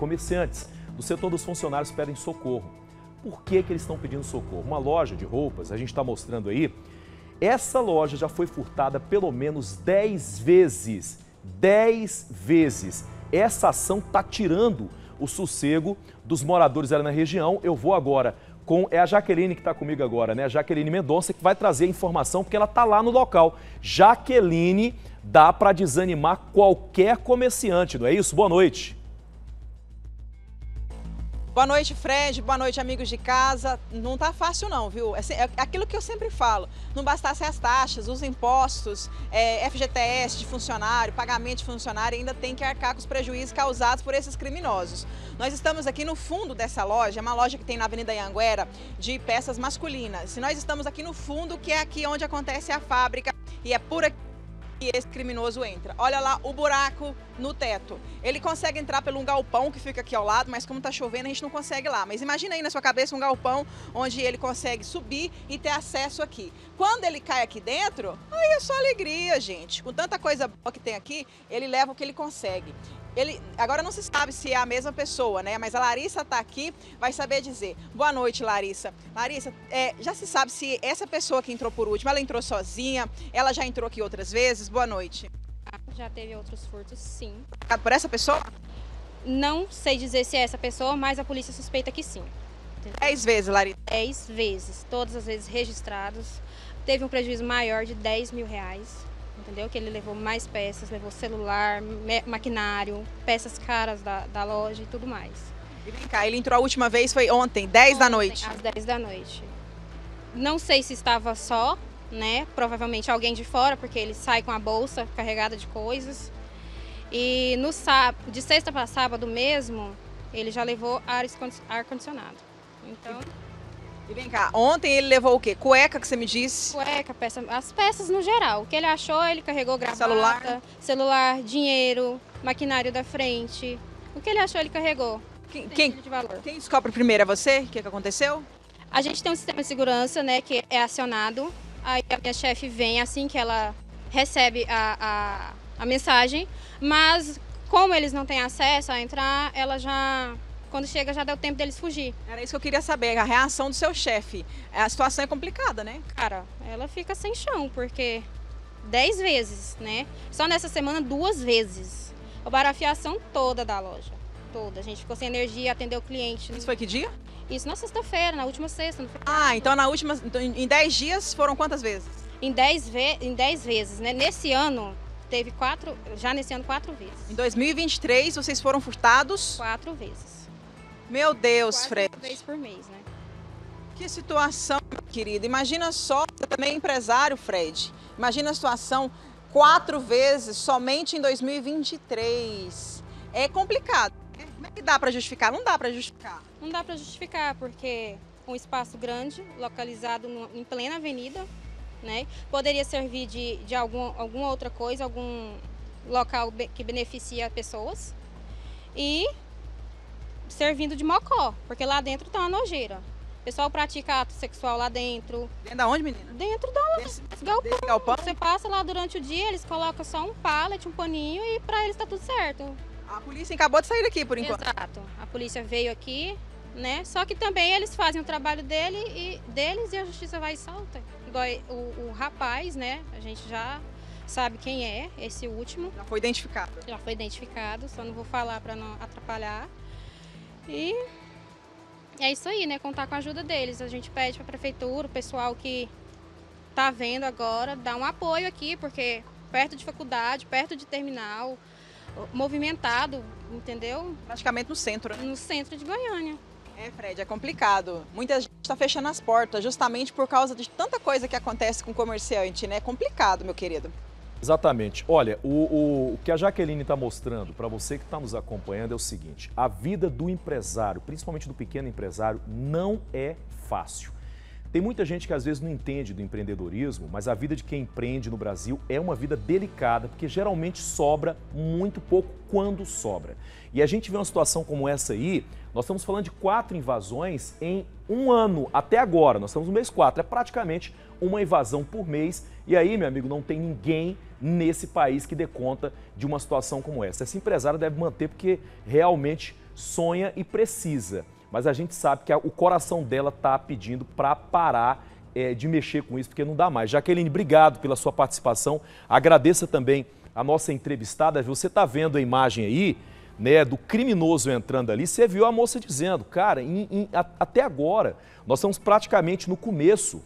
Comerciantes do setor dos funcionários pedem socorro. Por que, que eles estão pedindo socorro? Uma loja de roupas, a gente está mostrando aí, essa loja já foi furtada pelo menos 10 vezes. 10 vezes. Essa ação está tirando o sossego dos moradores ali na região. Eu vou agora com é a Jaqueline que está comigo agora, né? A Jaqueline Mendonça que vai trazer a informação porque ela está lá no local. Jaqueline, dá para desanimar qualquer comerciante, não é isso? Boa noite. Boa noite, Fred. Boa noite, amigos de casa. Não tá fácil não, viu? É, é aquilo que eu sempre falo. Não bastasse as taxas, os impostos, é, FGTS de funcionário, pagamento de funcionário, ainda tem que arcar com os prejuízos causados por esses criminosos. Nós estamos aqui no fundo dessa loja, é uma loja que tem na Avenida Anhanguera de peças masculinas. Se nós estamos aqui no fundo, que é aqui onde acontece a fábrica, e é por aqui e esse criminoso entra. Olha lá o buraco no teto. Ele consegue entrar pelo um galpão que fica aqui ao lado, mas como está chovendo a gente não consegue lá. Mas imagina aí na sua cabeça um galpão onde ele consegue subir e ter acesso aqui. Quando ele cai aqui dentro, aí é só alegria, gente. Com tanta coisa boa que tem aqui, ele leva o que ele consegue. Ele, agora não se sabe se é a mesma pessoa, né? Mas a Larissa está aqui, vai saber dizer. Boa noite, Larissa. Larissa, é, já se sabe se essa pessoa que entrou por último, ela entrou sozinha, ela já entrou aqui outras vezes? Boa noite. Já teve outros furtos, sim. Por essa pessoa? Não sei dizer se é essa pessoa, mas a polícia suspeita que sim. Dez vezes, Larissa? Dez vezes, todas as vezes registrados. Teve um prejuízo maior de 10 mil reais entendeu? Que ele levou mais peças, levou celular, maquinário, peças caras da, da loja e tudo mais. E vem cá, ele entrou a última vez, foi ontem, 10 ontem, da noite? Às 10 da noite. Não sei se estava só, né? Provavelmente alguém de fora, porque ele sai com a bolsa carregada de coisas. E no sábado, de sexta para sábado mesmo, ele já levou ar-condicionado. Então. E vem cá, ontem ele levou o quê? Cueca que você me disse? Cueca, peça, as peças no geral. O que ele achou, ele carregou gravata, celular, celular dinheiro, maquinário da frente. O que ele achou, ele carregou. Quem, quem, quem descobre primeiro? É você? O que, que aconteceu? A gente tem um sistema de segurança, né, que é acionado. Aí a minha chefe vem assim que ela recebe a, a, a mensagem, mas como eles não têm acesso a entrar, ela já quando chega já deu tempo deles fugir. Era isso que eu queria saber, a reação do seu chefe. A situação é complicada, né? Cara, ela fica sem chão, porque dez vezes, né? Só nessa semana, duas vezes. Roubaram a fiação toda da loja. Toda. A gente ficou sem energia, atendeu o cliente. Isso foi que dia? Isso na sexta-feira, na última sexta. Ah, então na última. Então, em dez dias foram quantas vezes? Em dez, ve em dez vezes, né? Nesse ano, teve quatro. Já nesse ano, quatro vezes. Em 2023, vocês foram furtados? Quatro vezes. Meu Deus, Quase Fred. Uma vez por mês, né? Que situação, querida. Imagina só, você também é empresário, Fred. Imagina a situação quatro vezes somente em 2023. É complicado. Como é que dá para justificar? Não dá para justificar. Não dá para justificar, porque um espaço grande, localizado no, em plena avenida, né? Poderia servir de, de algum, alguma outra coisa, algum local que beneficia pessoas. E servindo de mocó, porque lá dentro tá uma nojeira. O pessoal pratica ato sexual lá dentro. Dentro da onde, menina? Dentro da desse, galpão. Desse galpão. Você passa lá durante o dia, eles colocam só um pallet, um paninho e pra eles tá tudo certo. A polícia acabou de sair daqui, por enquanto. Exato. A polícia veio aqui, né? Só que também eles fazem o trabalho dele e, deles e a justiça vai e solta. Igual o, o rapaz, né? A gente já sabe quem é, esse último. Já foi identificado. Já foi identificado, só não vou falar para não atrapalhar. E é isso aí, né? Contar com a ajuda deles. A gente pede para a prefeitura, o pessoal que está vendo agora, dar um apoio aqui, porque perto de faculdade, perto de terminal, movimentado, entendeu? Praticamente no centro. No centro de Goiânia. É, Fred, é complicado. Muita gente está fechando as portas justamente por causa de tanta coisa que acontece com o comerciante, né? É complicado, meu querido. Exatamente. Olha, o, o, o que a Jaqueline está mostrando para você que está nos acompanhando é o seguinte: a vida do empresário, principalmente do pequeno empresário, não é fácil. Tem muita gente que às vezes não entende do empreendedorismo, mas a vida de quem empreende no Brasil é uma vida delicada, porque geralmente sobra muito pouco quando sobra. E a gente vê uma situação como essa aí, nós estamos falando de quatro invasões em um ano, até agora, nós estamos no mês quatro, é praticamente uma invasão por mês. E aí, meu amigo, não tem ninguém nesse país que dê conta de uma situação como essa. Essa empresária deve manter porque realmente sonha e precisa. Mas a gente sabe que o coração dela está pedindo para parar é, de mexer com isso, porque não dá mais. Jaqueline, obrigado pela sua participação. Agradeça também a nossa entrevistada. Você está vendo a imagem aí, né, do criminoso entrando ali. Você viu a moça dizendo, cara, em, em, a, até agora, nós estamos praticamente no começo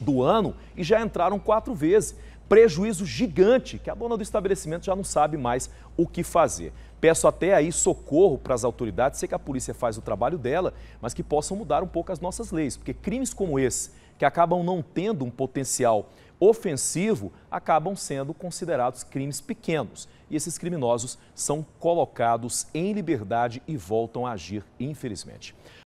do ano e já entraram quatro vezes. Prejuízo gigante que a dona do estabelecimento já não sabe mais o que fazer. Peço até aí socorro para as autoridades, sei que a polícia faz o trabalho dela, mas que possam mudar um pouco as nossas leis, porque crimes como esse, que acabam não tendo um potencial ofensivo, acabam sendo considerados crimes pequenos. E esses criminosos são colocados em liberdade e voltam a agir, infelizmente.